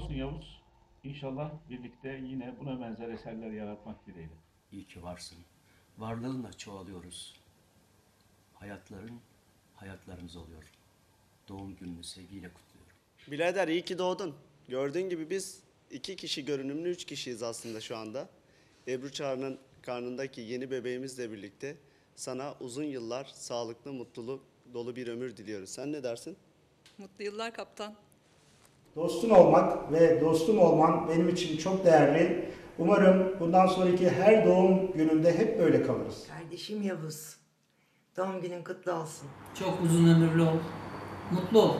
olsun Yavuz. İnşallah birlikte yine buna benzer eserler yaratmak dileğiyle. İyi ki varsın. Varlığınla çoğalıyoruz. Hayatların hayatlarımız oluyor. Doğum gününü sevgiyle kutluyorum. Birader iyi ki doğdun. Gördüğün gibi biz iki kişi görünümlü üç kişiyiz aslında şu anda. Ebru Çağrı'nın karnındaki yeni bebeğimizle birlikte sana uzun yıllar sağlıklı, mutluluk dolu bir ömür diliyoruz. Sen ne dersin? Mutlu yıllar kaptan. Dostun olmak ve dostum olman benim için çok değerli. Umarım bundan sonraki her doğum gününde hep böyle kalırız. Kardeşim Yavuz. Doğum günün kutlu olsun. Çok uzun ömürlü ol. Mutlu ol.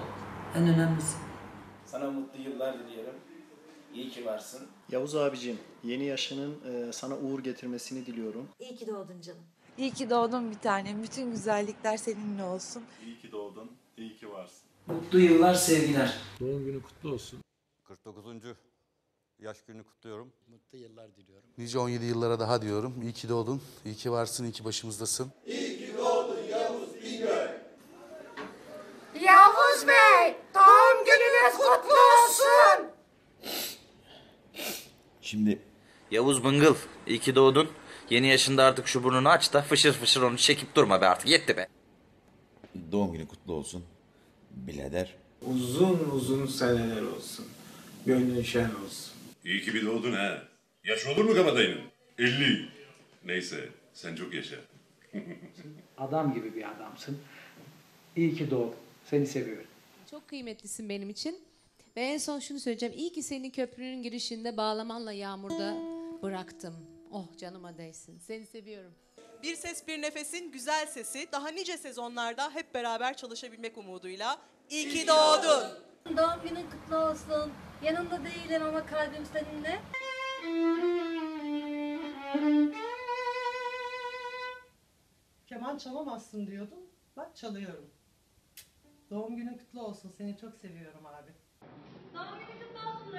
En önemlisi. Sana mutlu yıllar diliyorum. İyi ki varsın. Yavuz abicim, yeni yaşının e, sana uğur getirmesini diliyorum. İyi ki doğdun canım. İyi ki doğdun bir tanem. Bütün güzellikler seninle olsun. İyi ki doğdun, iyi ki varsın. Mutlu yıllar sevgiler. Doğum günü kutlu olsun. 49. yaş gününü kutluyorum. Mutlu yıllar diliyorum. Nice 17 yıllara daha diyorum. İyi ki doğdun, iyi ki varsın, iyi ki başımızdasın. Yavuz Bey, doğum gününüz kutlu olsun. Şimdi Yavuz Bıngıl, iyi ki doğdun. Yeni yaşında artık şu burnunu aç da fışır fışır onu çekip durma be artık yetti be. Doğum günü kutlu olsun. Birader. Uzun uzun seneler olsun. Gönlün şen olsun. İyi ki bir doğdun ha. Yaş olur mu kabadayının? 50. Neyse, sen çok yaşa. Adam gibi bir adamsın. İyi ki doğdun. Seni seviyorum. Çok kıymetlisin benim için. Ve en son şunu söyleyeceğim. İyi ki seni köprünün girişinde bağlamanla yağmurda bıraktım. Oh canıma değsin. Seni seviyorum. Bir Ses Bir Nefes'in güzel sesi daha nice sezonlarda hep beraber çalışabilmek umuduyla. İyi ki doğdun. Doğum günün kutlu olsun. Yanında değilim ama kalbim seninle. Keman çalamazsın diyordum. Bak çalıyorum. Doğum günün kutlu olsun. Seni çok seviyorum abi. Doğum günün kutlu olsun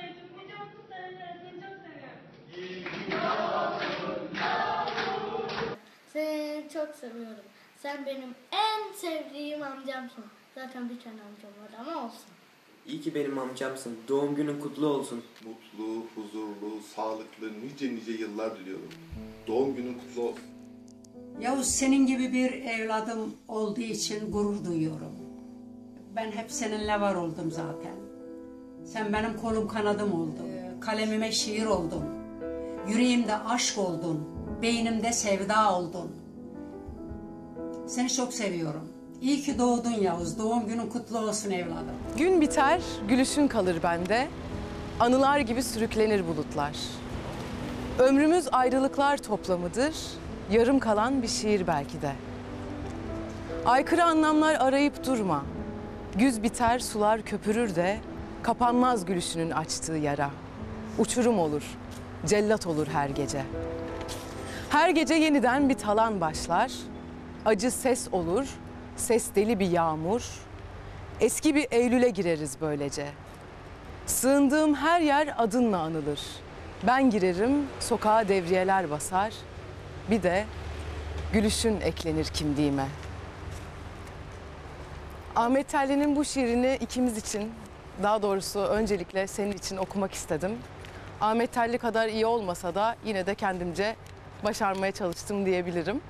çok seviyorum. Sen benim en sevdiğim amcamsın. Zaten bir tane amcam var ama olsun. İyi ki benim amcamsın. Doğum günün kutlu olsun. Mutlu, huzurlu, sağlıklı, nice nice yıllar diliyorum. Doğum günün kutlu olsun. Yavuz senin gibi bir evladım olduğu için gurur duyuyorum. Ben hep seninle var oldum zaten. Sen benim kolum kanadım oldun. Kalemime şiir oldun. Yüreğimde aşk oldun. Beynimde sevda oldun. Seni çok seviyorum. İyi ki doğdun Yavuz. Doğum günün kutlu olsun evladım. Gün biter, gülüşün kalır bende. Anılar gibi sürüklenir bulutlar. Ömrümüz ayrılıklar toplamıdır. Yarım kalan bir şiir belki de. Aykırı anlamlar arayıp durma. Güz biter, sular köpürür de kapanmaz gülüşünün açtığı yara. Uçurum olur, cellat olur her gece. Her gece yeniden bir talan başlar. Acı ses olur, ses deli bir yağmur. Eski bir Eylül'e gireriz böylece. Sığındığım her yer adınla anılır. Ben girerim, sokağa devriyeler basar. Bir de gülüşün eklenir kimliğime. Ahmet Telli'nin bu şiirini ikimiz için, daha doğrusu öncelikle senin için okumak istedim. Ahmet Telli kadar iyi olmasa da yine de kendimce başarmaya çalıştım diyebilirim.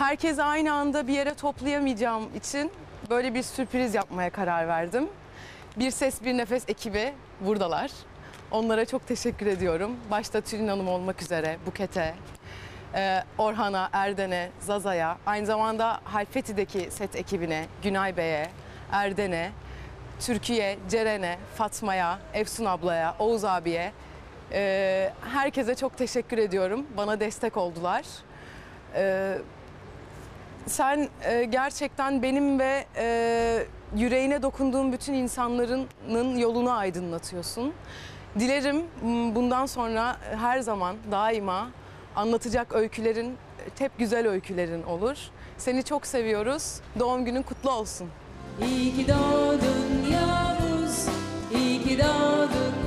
Herkesi aynı anda bir yere toplayamayacağım için böyle bir sürpriz yapmaya karar verdim. Bir Ses Bir Nefes ekibi buradalar. Onlara çok teşekkür ediyorum. Başta Tülin Hanım olmak üzere Buket'e, e, Orhan'a, Erden'e, Zaza'ya, aynı zamanda Halfeti'deki set ekibine, Günay Bey'e, Erden'e, Türkiye, Ceren'e, Fatma'ya, Efsun ablaya, Oğuz abiye, e, herkese çok teşekkür ediyorum. Bana destek oldular. E, sen e, gerçekten benim ve e, yüreğine dokunduğum bütün insanların yolunu aydınlatıyorsun. Dilerim bundan sonra her zaman daima anlatacak öykülerin hep güzel öykülerin olur. Seni çok seviyoruz. Doğum günün kutlu olsun. İyi ki doğdun Yavuz. İyi ki doğdun